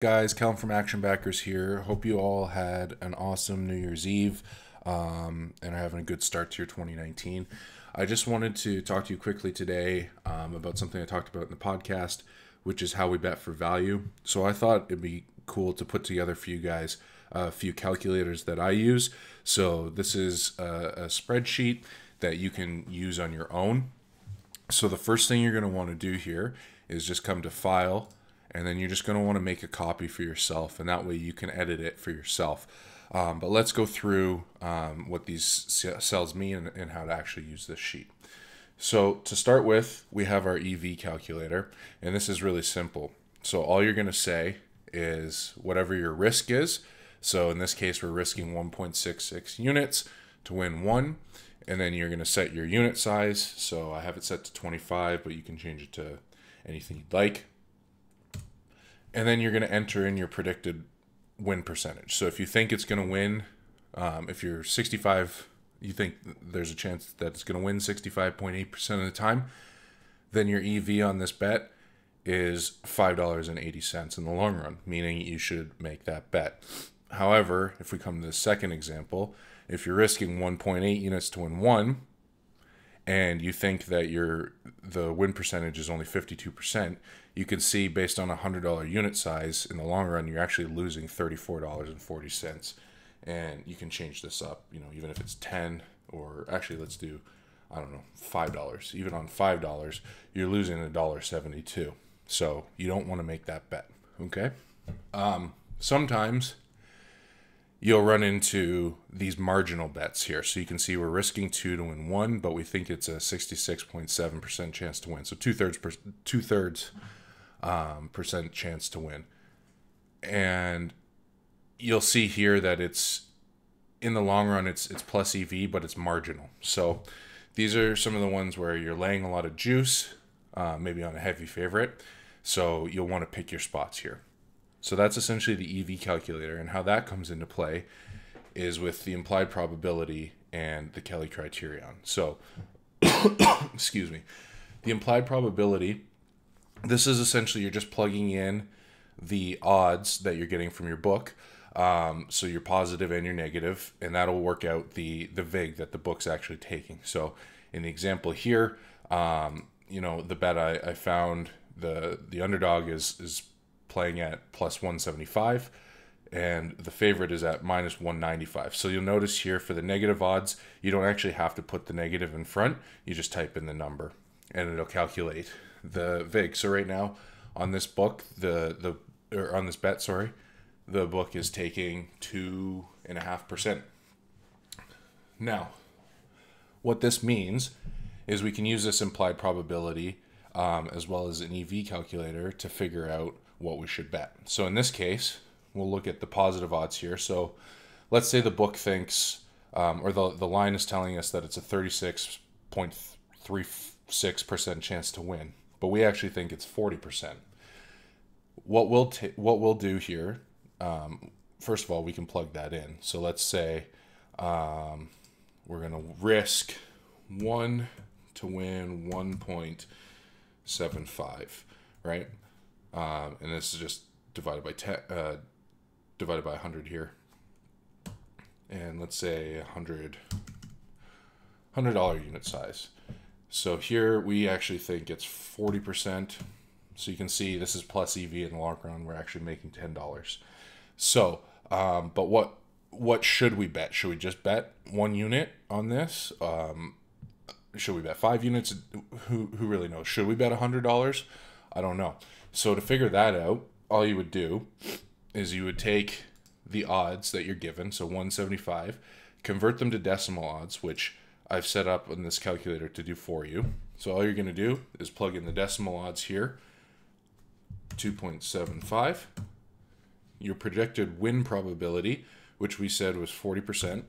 guys? Cal from Action Backers here. Hope you all had an awesome New Year's Eve um, and are having a good start to your 2019. I just wanted to talk to you quickly today um, about something I talked about in the podcast, which is how we bet for value. So I thought it'd be cool to put together for you guys a few calculators that I use. So this is a, a spreadsheet that you can use on your own. So the first thing you're going to want to do here is just come to File and then you're just going to want to make a copy for yourself and that way you can edit it for yourself. Um, but let's go through um, what these cells mean and, and, how to actually use this sheet. So to start with we have our ev calculator and this is really simple. So all you're going to say is whatever your risk is. So in this case we're risking 1.66 units to win one and then you're going to set your unit size. So i have it set to 25 but you can change it to anything you'd like and then you're going to enter in your predicted win percentage. So if you think it's going to win, um, if you're 65, you think there's a chance that it's going to win 65.8% of the time, then your EV on this bet is $5.80 in the long run, meaning you should make that bet. However, if we come to the second example, if you're risking 1.8 units to win one, and you think that your the win percentage is only 52%, you can see based on a $100 unit size in the long run you're actually losing $34.40 and you can change this up, you know, even if it's 10 or actually let's do I don't know, $5. Even on $5, you're losing $1.72. So, you don't want to make that bet, okay? Um, sometimes you'll run into these marginal bets here. So you can see we're risking two to win one, but we think it's a 66.7% chance to win. So two thirds, per, two thirds um, percent chance to win. And you'll see here that it's in the long run, it's, it's plus EV, but it's marginal. So these are some of the ones where you're laying a lot of juice, uh, maybe on a heavy favorite. So you'll want to pick your spots here. So that's essentially the EV calculator, and how that comes into play is with the implied probability and the Kelly criterion. So, excuse me, the implied probability. This is essentially you're just plugging in the odds that you're getting from your book. Um, so you're positive and you're negative, and that'll work out the the vig that the book's actually taking. So in the example here, um, you know the bet I, I found the the underdog is is playing at plus 175 and the favorite is at minus 195. So you'll notice here for the negative odds, you don't actually have to put the negative in front. You just type in the number and it'll calculate the VIG. So right now on this book, the, the, or on this bet, sorry, the book is taking two and a half percent. Now, what this means is we can use this implied probability um, as well as an EV calculator to figure out what we should bet. So in this case, we'll look at the positive odds here. So let's say the book thinks, um, or the, the line is telling us that it's a 36.36% chance to win, but we actually think it's 40%. What we'll, what we'll do here, um, first of all, we can plug that in. So let's say um, we're going to risk one to win 1.75, right? Um, and this is just divided by 10 uh, divided by 100 here. And let's say 100 hundred dollar unit size. So here we actually think it's 40% so you can see this is plus ev in the long run. We're actually making $10 so um, but what what should we bet? Should we just bet one unit on this? Um, should we bet five units? Who, who really knows? Should we bet $100 i don't know so to figure that out, all you would do is you would take the odds that you're given, so 175, convert them to decimal odds, which I've set up in this calculator to do for you. So all you're going to do is plug in the decimal odds here, 2.75, your projected win probability, which we said was 40%,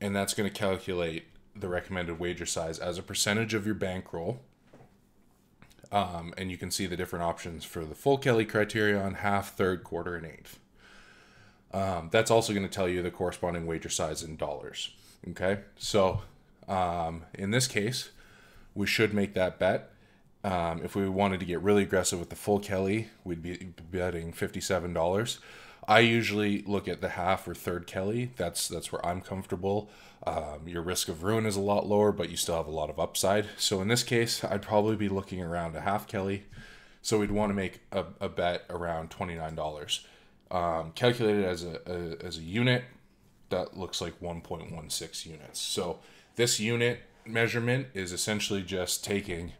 and that's going to calculate the recommended wager size as a percentage of your bankroll um, and you can see the different options for the full Kelly criterion, half, third, quarter, and eighth. Um, that's also going to tell you the corresponding wager size in dollars. Okay, so um, in this case, we should make that bet, Um, if we wanted to get really aggressive with the full Kelly, we'd be betting fifty-seven dollars. I usually look at the half or third Kelly. That's that's where I'm comfortable. Um, your risk of ruin is a lot lower, but you still have a lot of upside. So in this case, I'd probably be looking around a half Kelly. So we'd want to make a, a bet around twenty nine dollars. Um, calculated as a, a as a unit, that looks like one point one six units. So this unit measurement is essentially just taking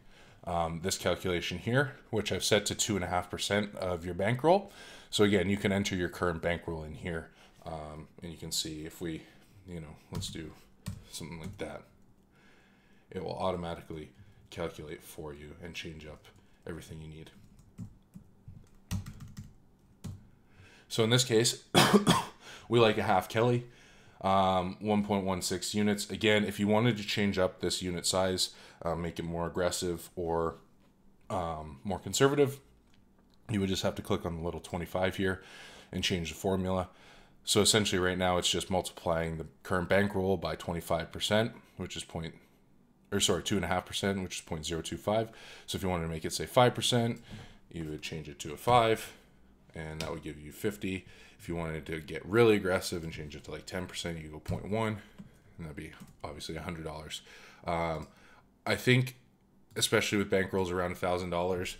um, this calculation here, which I've set to 2.5% of your bankroll. So again, you can enter your current bankroll in here um, and you can see if we, you know, let's do something like that. It will automatically calculate for you and change up everything you need. So in this case, we like a half Kelly, um, 1.16 units. Again, if you wanted to change up this unit size, uh, make it more aggressive or um, more conservative, you would just have to click on the little 25 here and change the formula. So essentially right now it's just multiplying the current bankroll by 25%, which is point, or sorry, 2.5%, which is 0.025. So if you wanted to make it say 5%, you would change it to a 5, and that would give you 50. If you wanted to get really aggressive and change it to like 10%, you go 0.1, and that'd be obviously $100. Um, I think, especially with bankrolls around $1,000,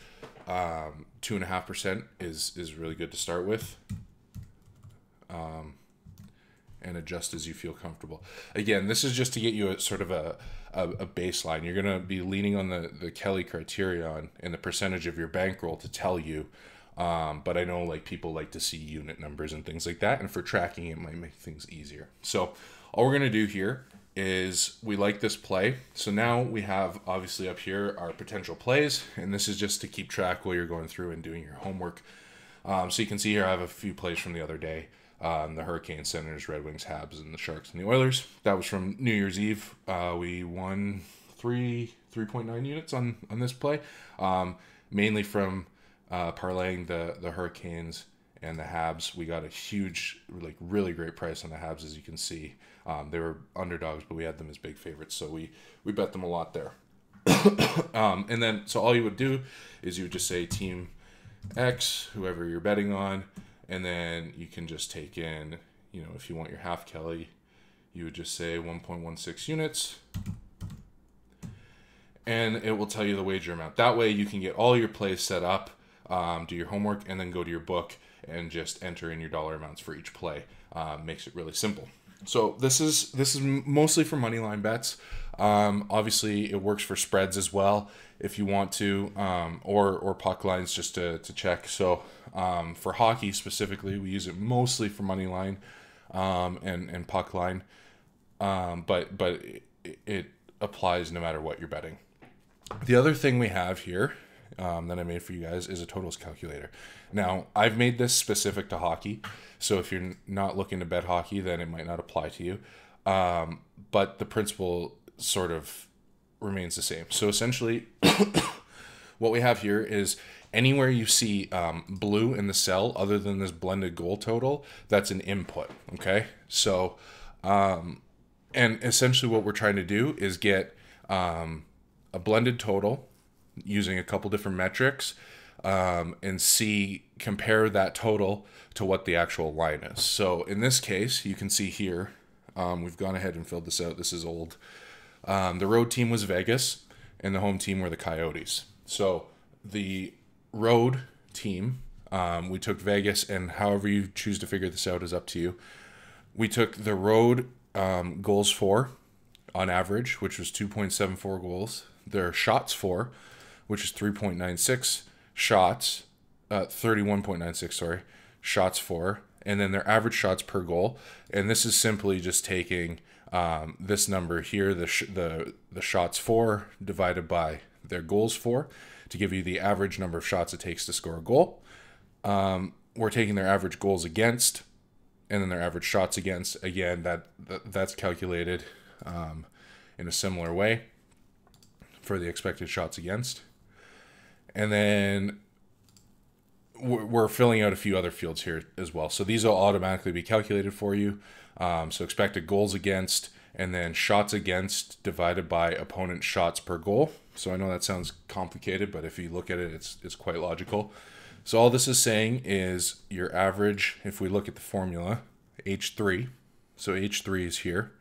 um, two and a half percent is is really good to start with. Um, and adjust as you feel comfortable. Again, this is just to get you a sort of a, a, a baseline. You're gonna be leaning on the the Kelly criterion and the percentage of your bankroll to tell you. Um, but I know like people like to see unit numbers and things like that, and for tracking it might make things easier. So all we're gonna do here is we like this play. So now we have obviously up here our potential plays, and this is just to keep track while you're going through and doing your homework. Um, so you can see here I have a few plays from the other day. Um, the Hurricane Senators, Red Wings, Habs, and the Sharks and the Oilers. That was from New Year's Eve. Uh, we won three three point nine units on on this play, um, mainly from uh, parlaying the the Hurricanes and the Habs. We got a huge, like really great price on the Habs, as you can see. Um, they were underdogs, but we had them as big favorites, so we we bet them a lot there. um, and then, so all you would do is you would just say Team X, whoever you're betting on, and then you can just take in, you know, if you want your half Kelly, you would just say 1.16 units, and it will tell you the wager amount. That way, you can get all your plays set up, um, do your homework, and then go to your book and just enter in your dollar amounts for each play. Uh, makes it really simple. So this is this is mostly for money line bets. Um, obviously, it works for spreads as well if you want to, um, or or puck lines just to, to check. So um, for hockey specifically, we use it mostly for money line um, and and puck line, um, but but it, it applies no matter what you're betting. The other thing we have here um, that I made for you guys is a totals calculator. Now, I've made this specific to hockey, so if you're not looking to bet hockey, then it might not apply to you. Um, but the principle sort of remains the same. So essentially, what we have here is anywhere you see um, blue in the cell other than this blended goal total, that's an input. Okay, so um, and essentially what we're trying to do is get um, a blended total using a couple different metrics um, and see compare that total to what the actual line is. So in this case, you can see here, um, we've gone ahead and filled this out. This is old. Um, the road team was Vegas, and the home team were the Coyotes. So the road team, um, we took Vegas, and however you choose to figure this out is up to you. We took the road um, goals for on average, which was 2.74 goals. Their shots for, which is 3.96 shots, uh, 31.96, sorry, shots for, and then their average shots per goal. And this is simply just taking um, this number here, the, sh- the, the shots for, divided by their goals for, to give you the average number of shots it takes to score a goal. Um, we're taking their average goals against, and then their average shots against. Again, that, that that's calculated um, in a similar way for the expected shots against and then we're filling out a few other fields here as well. So these will automatically be calculated for you. Um, so expected goals against, and then shots against divided by opponent shots per goal. So I know that sounds complicated, but if you look at it, it's it's quite logical. So all this is saying is your average, if we look at the formula, H3, so H3 is here.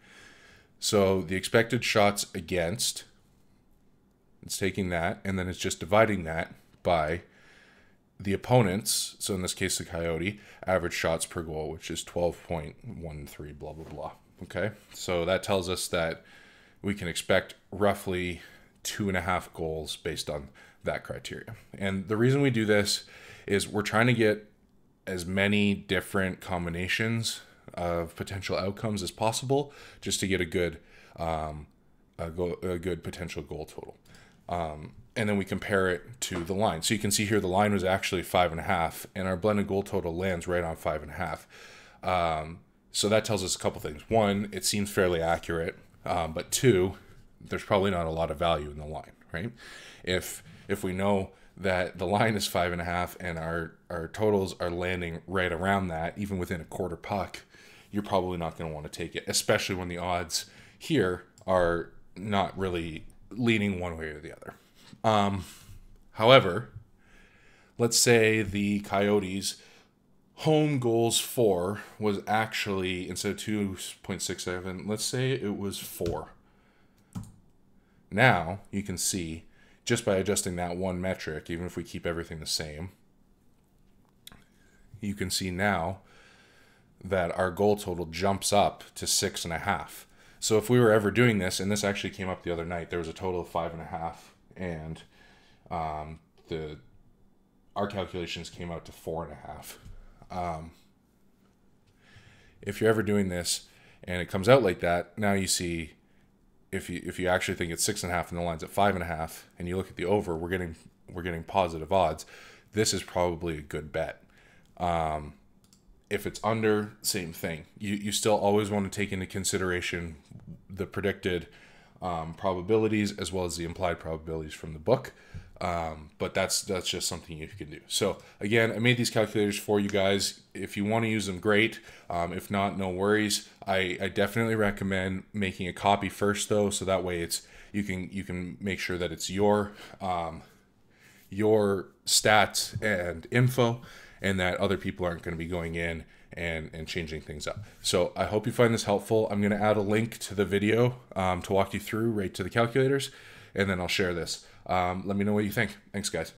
So the expected shots against, it's taking that, and then it's just dividing that by the opponents, so in this case the Coyote, average shots per goal, which is 12.13, blah, blah, blah. Okay, so that tells us that we can expect roughly two and a half goals based on that criteria. And the reason we do this is we're trying to get as many different combinations of potential outcomes as possible just to get a good um, a, go, a good potential goal total. Um, and then we compare it to the line. So you can see here the line was actually five and a half, and our blended goal total lands right on five and a half. Um, so that tells us a couple things. One, it seems fairly accurate, um, but two, there's probably not a lot of value in the line, right? If if we know that the line is five and a half and our our totals are landing right around that, even within a quarter puck, you're probably not going to want to take it, especially when the odds here are not really leaning one way or the other. Um, however, let's say the Coyotes home goals for was actually instead of 2.67 let's say it was 4 now you can see just by adjusting that one metric even if we keep everything the same you can see now that our goal total jumps up to six and a half so if we were ever doing this and this actually came up the other night there was a total of five and a half and um, the our calculations came out to four and a half. Um, if you're ever doing this and it comes out like that, now you see if you if you actually think it's six and a half and the line's at five and a half, and you look at the over, we're getting we're getting positive odds. This is probably a good bet. Um, if it's under, same thing. You you still always want to take into consideration the predicted um, probabilities as well as the implied probabilities from the book. Um, but that's that's just something you can do. So again, I made these calculators for you guys. If you want to use them, great. Um, if not, no worries. I, I definitely recommend making a copy first though, so that way it's you can you can make sure that it's your um, your stats and info, and that other people aren't going to be going in and and changing things up. So I hope you find this helpful. I'm going to add a link to the video um, to walk you through right to the calculators, and then I'll share this. Um, let me know what you think. Thanks, guys.